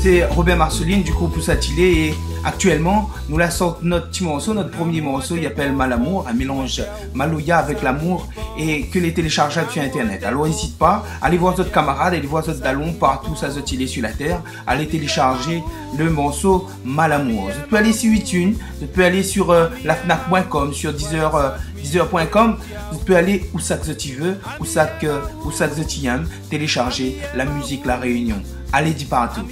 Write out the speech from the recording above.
C'est Robert Marceline du groupe Poussatilé et actuellement nous la sortons notre petit morceau, notre premier morceau, il s'appelle Malamour, un mélange Maloya avec l'amour et que les téléchargeables sur internet. Alors n'hésite pas, allez voir votre camarade, allez voir votre dallon partout ça se sur la terre, allez télécharger le morceau Malamour. Tu peux aller sur iTunes, tu peux aller sur euh, lafnac.com, sur Deezer, euh, Deezer.com, tu peux aller où ça que tu veux, où ça que, où ça que tu aimes, télécharger la musique La Réunion. Allez, dis partout.